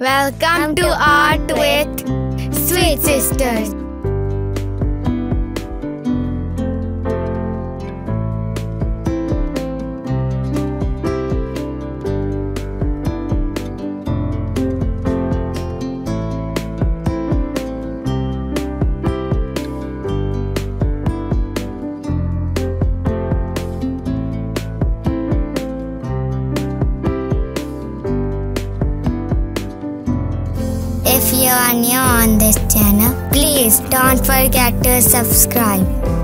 Welcome to Art with Sweet Sisters. You are new on this channel, please don't forget to subscribe.